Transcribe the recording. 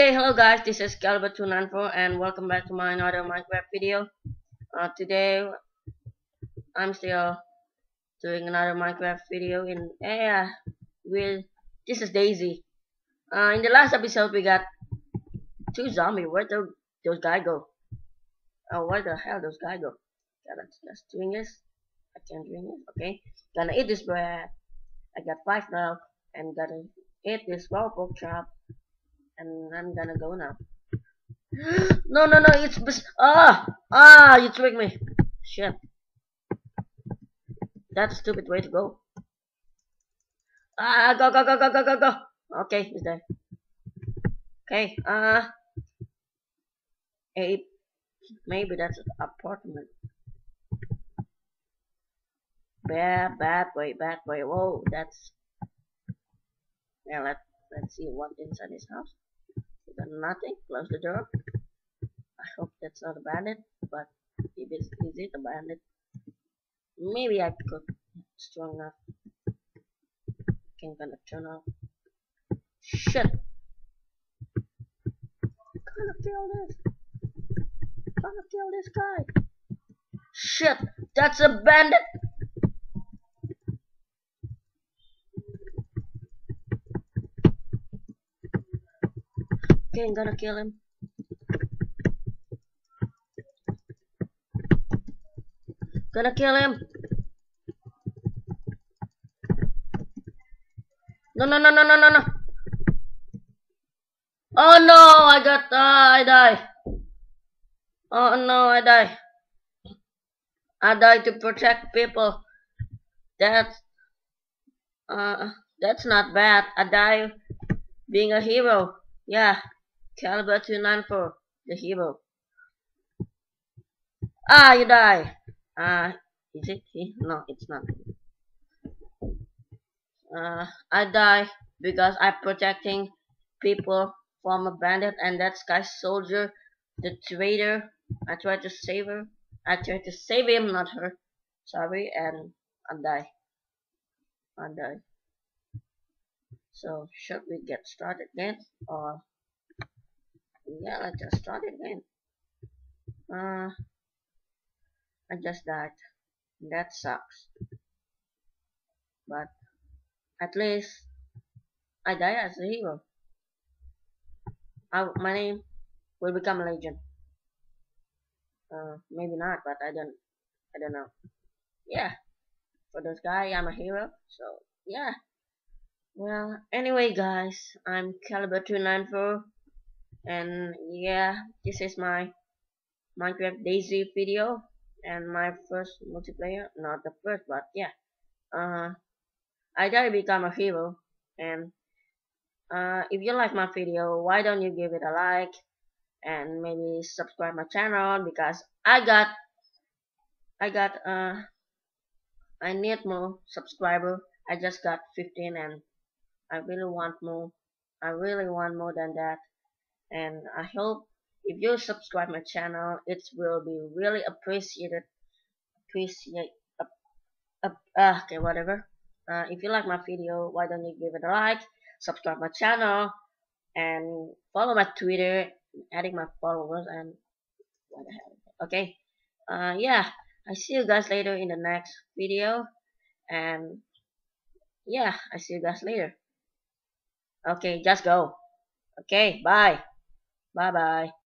Okay, hello guys, this is Calibra294 and welcome back to my another Minecraft video. Uh, today, I'm still doing another Minecraft video in, yeah, with, this is DayZ. Uh, in the last episode we got two zombies, where the, those guys go? Oh, where the hell those guys go? Gotta just doing this, I can't doing this, okay. Gonna eat this bread, I got five now, and gotta eat this raw pork chop and I'm gonna go now. no, no, no, it's ah, ah, you tricked me. Shit. That's stupid way to go. Ah, go, go, go, go, go, go, go. Okay, he's there. Okay, uh, a maybe that's an apartment. Bad, bad boy, bad boy. Whoa, that's yeah. Let let's see what's inside this house got nothing. Close the door. I hope that's not a bandit but if it's is it a bandit? Maybe I could strong enough can gonna turn off. Shit. Gonna kill this. Gonna kill this guy. Shit. That's a bandit Okay, I'm gonna kill him. Gonna kill him. No, no, no, no, no, no, no. Oh no, I got, uh, I die. Oh no, I die. I die to protect people. That's, uh, that's not bad. I die being a hero. Yeah. Calibra 294, the hero. Ah, you die. Ah, uh, is it he? No, it's not. Uh, I die because I'm protecting people from a bandit and that sky soldier, the traitor. I tried to save her. I tried to save him, not her. Sorry, and I die. I die. So, should we get started again? Or yeah, let's just start it again. Uh, I just died. That sucks. But at least I die as a hero. I, my name will become a legend. Uh, maybe not, but I don't, I don't know. Yeah, for this guy, I'm a hero. So yeah. Well, anyway, guys, I'm Calibra294 and yeah this is my minecraft DayZ video and my first multiplayer. Not the first but yeah. Uh i gotta become a hero. And uh if you like my video why don't you give it a like and maybe subscribe my channel? Because i got i got uh i need more subscriber. I just got 15 and i really want more. I really want more than that and I hope if you subscribe my channel it will be really appreciated appreciate uh, uh, okay whatever. Uh, if you like my video why don't you give it a like subscribe my channel and follow my Twitter adding my followers and what the hell okay? Uh, yeah I see you guys later in the next video and yeah I see you guys later. Okay just go. Okay bye Bye bye.